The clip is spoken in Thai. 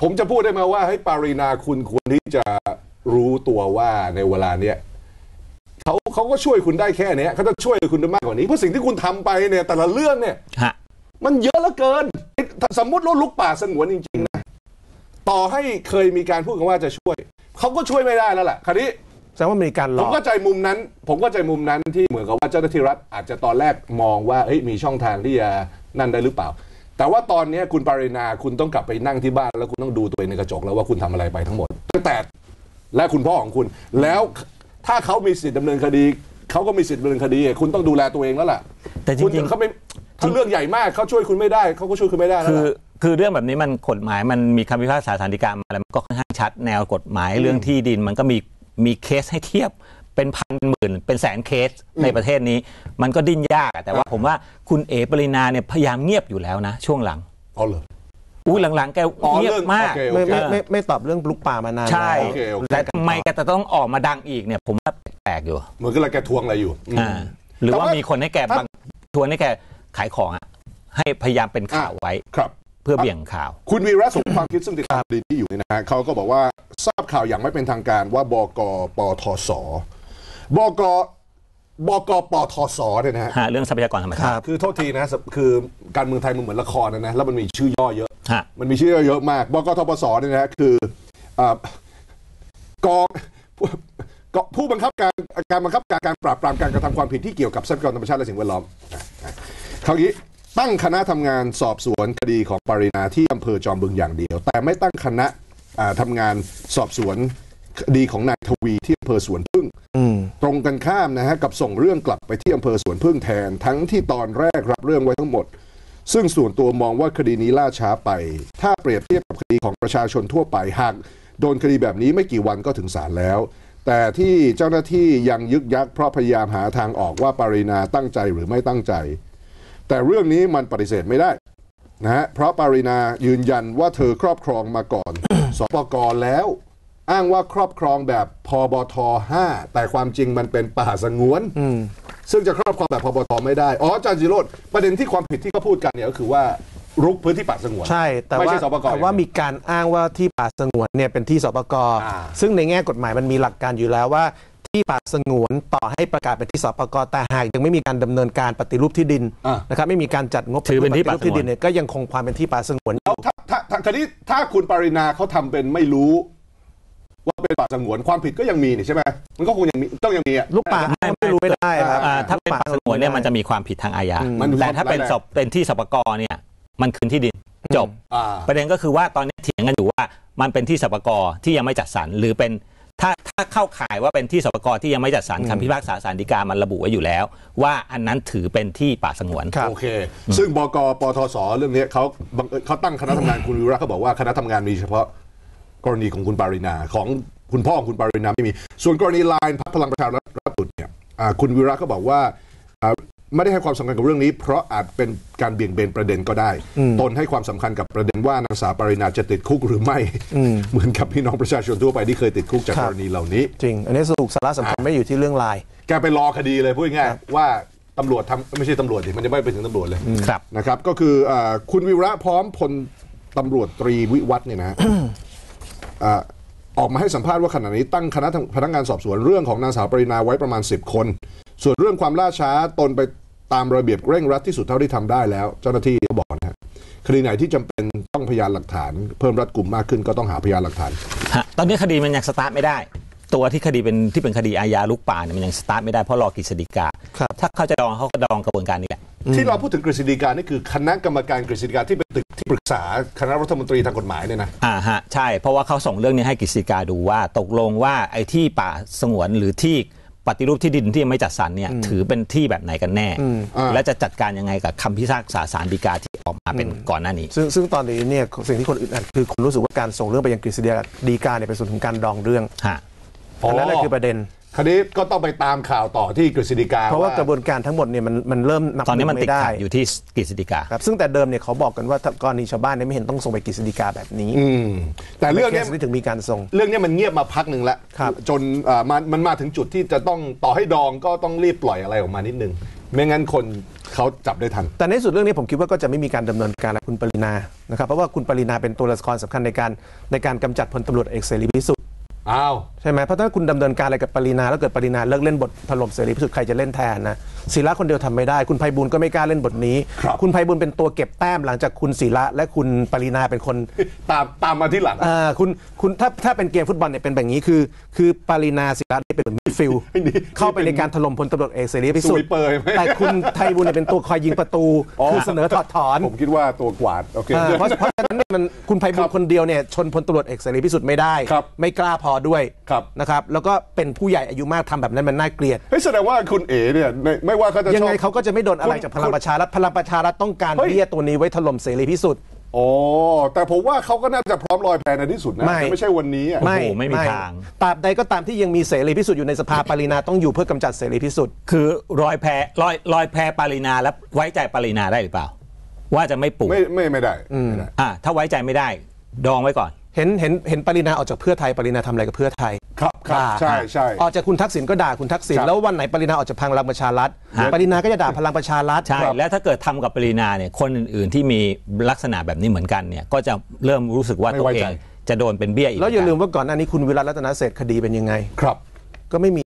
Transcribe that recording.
ผมจะพูดได้ไหมว่าให้ปารีนาคุณควรที่จะรู้ตัวว่าในเวลาเนี้ยเขาเขาก็ช่วยคุณได้แค่เนี้ยเขาจะช่วยคุณได้มากกว่านี้เพราะสิ่งที่คุณทำไปเนี่ย แต่ละเรื่องเนี่ยฮะมันเยอะเหลือเกินถ้าสมมติว่าลุกป่าสงวนจริงๆนะต่อให้เคยมีการพูดกันว่าจะช่วยเขาก็ช่วยไม่ได้แล้วแหละคราวนี้แสดงว่ามีการหลผอมกก็ใจมุมนั้น ผมก็ใจมุมนั้นที่เหมือนกับว่าเจ้าหน้าที่รัฐอาจจะตอนแรกมองว่าเอ้ยมีช่องทางที่จะนั่นได้หรือเปล่า แต่ว่าตอนนี้คุณปารินาคุณต้องกลับไปนั่งที่บ้าน แล้วคุณต้องดูตัวเองในกระจกแล้วว่าคุณทำอะไรไปทั้งหมดตั้งแต่และคุณพ่อของคุณ แล้วถ้าเขามีสิทธิ์ดำเนินคดีเขาก็มีสิทธิ์ดำเนินคดี คุณต้องดูแลตัวเองแล้วล่ะ แต่จคุณริงๆเขาไม่ถ้าเรื่องใหญ่มากเขาช่วยคุณไม่ได้เขาก็ช่วยคุณไม่ได้แล้วคือล่ะคือเรื่องแบบนี้มันกฎหมายมันมีคำพิพากษาสารดีกามาแล้วมันก็ค่อนข้างชัดแนวกฎหมายเรื่องที่ดินมันก็มีมีเคสให้เทียบ เป็นพันหมื่น เป็นแสนเคสในประเทศนี้ มันก็ดิ้นยากอะแต่ว่าผมว่าคุณเอ๋ปรินาเนี่ยพยายามเงียบอยู่แล้วนะ ช่วงหลังอ๋อเหรอ อุ้ยหลังๆแกอ๋อเงียบเรื่องมาก โอเค ไม่ไม่เออไม่ไม่ตอบเรื่องลุกป่ามานานใช่ แล้ว โอเคโอเค แต่ทำไมแกจะต้องออกมาดังอีกเนี่ย ผมว่าแปลกอยู่เหมือนกับเราแกทวงอะไรอยู่อืมอ่าหรือว่าแต่ว่ามีมีคนให้แกถ้าบางชวนให้แกขายของอะให้พยายามเป็นข่าวไว้ ครับ เพื่อเบี่ยงข่าว คุณวีระสมความคิดซึ่งติดตามคดีนี้อยู่เนี่ยนะฮะเขาก็บอกว่าทราบข่าวอย่างไม่เป็นทางการว่าบกปทศ บกบกปทศเนี่ยนะฮะฮะเรื่องทรัพยากรธรรมชาติ คือโทษทีนะคือการเมืองไทยมันเหมือนละครนะนะแล้วมันมีชื่อย่อเยอะฮะ มันมีชื่อย่อเยอะมากบกทปสเนี่ยนะฮะคืออ่ากองกผู้บังคับการการบังคับการการปราบปรามการกระทำความผิดที่เกี่ยวกับทรัพยากรธรรมชาติและสิ่งแวดล้อมคราวนี้ตั้งคณะทำงานสอบสวนคดีของปรินาที่อำเภอจอมบึงอย่างเดียว แต่ไม่ตั้งคณะอ่าทำงานสอบสวนคดีของนายทวีที่อำเภอสวนพึ่งอืม ตรงกันข้ามนะฮะกับส่งเรื่องกลับไปที่อำเภอสวนพึ่งแทน ทั้งที่ตอนแรกรับเรื่องไว้ทั้งหมด ซึ่งส่วนตัวมองว่าคดีนี้ล่าช้าไป ถ้าเปรียบเทียบกับคดีของประชาชนทั่วไปหากโดนคดีแบบนี้ไม่กี่วันก็ถึงศาลแล้ว แต่ที่เจ้าหน้าที่ยังยึกยักเพราะพยายามหาทางออกว่าปรินาตั้งใจหรือไม่ตั้งใจ แต่เรื่องนี้มันปฏิเสธไม่ได้นะฮะเพราะปรินายืนยันว่าเธอครอบครองมาก่อนสปกแล้ว อ้างว่าครอบครองแบบพบท5แต่ความจริงมันเป็นป่าสงวนซึ่งจะครอบครองแบบพบทไม่ได้ อ๋ออาจารย์จิโรดประเด็นที่ความผิดที่เขาพูดกันเนี่ยก็คือว่ารุกพื้นที่ป่าสงวน ใช่ แต่ไม่ว่าใช่สปกแต่ว่ามีการอ้างว่าที่ป่าสงวนเนี่ยเป็นที่สปกอ่าซึ่งในแง่กฎหมายมันมีหลักการอยู่แล้วว่าที่ป่าสงวนต่อให้ประกาศเป็นที่สปกแต่หากยังไม่มีการดำเนินการปฏิรูปที่ดินอ่านะครับไม่มีการจัดงบถือเป็นที่ป่าสงวนฏิรูที่ดินเนี่ยก็ยังคงความเป็นที่ป่าสงวนแล้วถ้าถ้าถ้าทีนี้ถ้าคุณปรินาเขาทำเป็นไม่รู้ ว่าเป็นป่าสงวนความผิดก็ยังมีนี่ใช่ไหมมันก็คงยังมีต้องยังมีอะ ลูกป่าไม่รู้ไม่ได้ครับอ่าถ้าเป็นป่าสงวนเนี่ยมันจะมีความผิดทางอาญามันมีแต่ถ้าเป็นความศพเป็นที่สปกรเนี่ย มันคืนที่ดินจบ อ่าประเด็นก็คือว่าตอนนี้เถียงกันอยู่ว่ามันเป็นที่สปกรที่ยังไม่จัดสรรหรือเป็นถ้าถ้าเข้าข่ายว่าเป็นที่สปกรที่ยังไม่จัดสรรคำพิพากษาศาลฎีกามันระบุไว้อยู่แล้ว ว่าอันนั้นถือเป็นที่ป่าสงวน ครับ โอเค ซึ่งบกปทศเรื่องนี้เขาบังเอิญเขาตั้งคณะทำงานคุณวิระเขาบอกว่าคณะทำงานมีเฉพาะ กรณีของคุณปารินาของคุณพ่อของคุณปารินาไม่มี ส่วนกรณีไลน์พักพลังประชารัฐรัฐบุตรเนี่ยอ่าคุณวิระก็บอกว่าอ่าไม่ได้ให้ความสำคัญกับเรื่องนี้ เพราะอาจเป็นการเบี่ยงเบนประเด็นก็ได้ ตนให้ความสำคัญกับประเด็นว่านางสาวปารินาจะติดคุกหรือไม่ เหมือนกับพี่น้องประชาชนทั่วไปที่เคยติดคุกจากครักบรณีเหล่านี้ จริง อันนี้สรุปสาระสำคัญไม่อยู่ที่เรื่องลาย แกไปรอคดีเลยพูดง่ายๆว่าตำรวจทำไม่ใช่ตำรวจสิมันจะไม่ไปถึงตำรวจเลยครับนะครับ ก็คืออาคุณวิระพร้อมพลตำรวจตรีวิวัฒน์เนี่ยนะฮะ อ่าออกมาให้สัมภาษณ์ว่าขณะนี้ตั้งคณะพนักงานสอบสวนเรื่องของนางสาวปรินาไว้ประมาณ 10 คน ส่วนเรื่องความล่าช้าตนไปตามระเบียบเร่งรัดที่สุดเท่าที่ทำได้แล้ว เจ้าหน้าที่ก็บอกนะฮะคดีไหนที่จำเป็นต้องพยานหลักฐาน เพิ่มรัดกลุ่มมากขึ้นก็ต้องหาพยานหลักฐานฮะตอนนี้คดีมันยังสตาร์ทไม่ได้ ตัวที่คดีเป็นที่เป็นคดีอาญาลุกป่าเนี่ยมันยังสตาร์ทไม่ได้เพราะรอกฤษฎีกาครับถ้าเขาจะดองเขาก็ดองกระบวนการนี้แหละที่เราพูดถึงกฤษฎีกานี่คือคณะกรรมการกฤษฎีกาที่เป็นตึกที่ ปรึกษาคณะรัฐมนตรีทางกฎหมายเนี่ยนะอ่าฮะใช่เพราะว่าเขาส่งเรื่องนี้ให้กฤษฎีกาดูว่าตกลงว่าไอ้ที่ป่าสงวนหรือที่ปฏิรูปที่ดินที่ยังไม่จัดสรรเนี่ยถือเป็นที่แบบไหนกันแน่อ่าและจะจัดการยังไงกับคำพิพากษาศาลฎีกาที่ออกมาเป็นก่อนหน้านี้ ซึ่งซึ่งตอนนี้เนี่ยสิ่งที่คนอึดอัดคือคนรู้สึกว่าการส่งเรื่องไปยังกฤษฎีกาฎีกาเนี่ยเป็นส่วนของการดองเรื่องฮะอันนั้นแหละคือประเด็น คราวนี้ก็ต้องไปตามข่าวต่อที่กฤษฎีกาเพราะว่ากระบวนการทั้งหมดเนี่ยมันมันเริ่มนับตอนนี้มันหงติดไม่ได้ขัดอยู่ที่กฤษฎีกาครับซึ่งแต่เดิมเนี่ยเขาบอกกันว่าถ้ากรณีชาวบ้านเนี่ยไม่เห็นต้องส่งไปกฤษฎีกาแบบนี้อืมแต่เรื่องเนี้ยคสนี้ถึงมีการส่ง เรื่องเนี้ยมันเงียบมาพักหนึ่งแล้วครับจนอ่ามันมันมาถึงจุดที่จะต้องต่อให้ดองก็ต้องรีบปล่อยอะไรออกมานิดนึงไม่งั้นคนเขาจับได้ทัน แต่ในสุดเรื่องนี้ผมคิดว่าก็จะไม่มีการดำเนินการกับคุณปรินานะครับเพราะว่าคุณปรินาเป็นตัวละครสำคัญในการในการกำจัดพลตำรวจเอกเสรีพิสุทธิ์ อ้าว ใช่ไหมเพราะถ้าคุณดำเนินการอะไรกับปรินาแล้วเกิดปรินาเลิกเล่นบทถล่มเสรีพิสุทธิ์ใครจะเล่นแทนนะศิระคนเดียวทำไม่ได้ คุณไพบูลย์ก็ไม่กล้าเล่นบทนี้ครับณไพบูลย์เป็นตัวเก็บแต้มหลังจากคุณศิระและคุณปรินาเป็นคนตามตามมาที่หลังอ่าคุณคุณถ้าถ้าเป็นเกมฟุตบอลเนี่ยเป็นแบบนี้คือ คือปรินาศิระนี่เป็นเหมือนมิดฟิลด์ไอ้นี่เข้าไปในการถล่มพลตำรวจเอกเสรีพิสุทสวีธิ์ปเปอร์ไหมแต่คุณไทยบุญเนี่ยเป็นตัวคอยยิงประตูอ๋อคือเสนอถอดถอนผมคิดว่าตัวกวาดโอเคอ่าเพราะเพราะฉะนั้นเนี่ยมันคุณไพบูลย์คนเดียวเนี่ยชนพลตำรวจเอกเสรีพิสุทธิ์ไม่ได้ครับไม่กล้าพอด้วยครับนะครับแล้วก็เป็นผู้ใหญ่อายุมากทำแบบนั้นมันน่าเกลียดเฮ้ยแสดงว่าคุณเอ๋เนี่ยไม่ไม่ว่าเขาจะยังไงชอบเขาก็จะไม่โดนอะไรคุณจากพลังประชารัฐพลังประชารัฐต้องการเฮ้ยเบี้ยตัวนี้ไว้ถล่มเสรีพิสุทธิ์อ๋อแต่ผมว่าเขาก็น่าจะพร้อมลอยแพในที่สุดนะไม่ แต่ไม่ใช่วันนี้อะไม่โอ้โหไม่มีทาง ตราบใดก็ตามที่ยังมีเสรีพิสุทธิ์อยู่ในสภาปรินาต้องอยู่เพื่อกำจัดเสรีพิสุทธิ์คือรอยแพรรอยรอยแพรปารินาแล้วไว้ใจปารินาได้หรือเปล่า ว่าจะไม่ปลูกไม่ไม่ไม่ได้ไม่ได้ อะถ้าไว้ใจไม่ได้ ดองไว้ก่อน เห็นเห็นเห็นปรินาออกจากเพื่อไทยปรินาทำอะไรกับเพื่อไทยครับครับด่าใช่ใช่ ออกจากคุณทักษิณก็ด่าคุณทักษิณครับ แล้ววันไหนปรินาออกจากพลังประชารัฐฮะปรินาก็จะด่าพลังประชารัฐ ใช่ แล้วถ้าเกิดทำกับปรินาเนี่ยคนอื่นๆที่มีลักษณะแบบนี้เหมือนกันเนี่ยก็จะเริ่มรู้สึกว่าไม่ตัวไว้เอใจ งจะโดนเป็นเบี้ยอีกแล้วอย่าเหมือนกัน ลืมว่าก่อนหน้านี้คุณวิรัตรัตนเศรษฐ์คดีเป็นยังไง ครับ ก็ไม่มี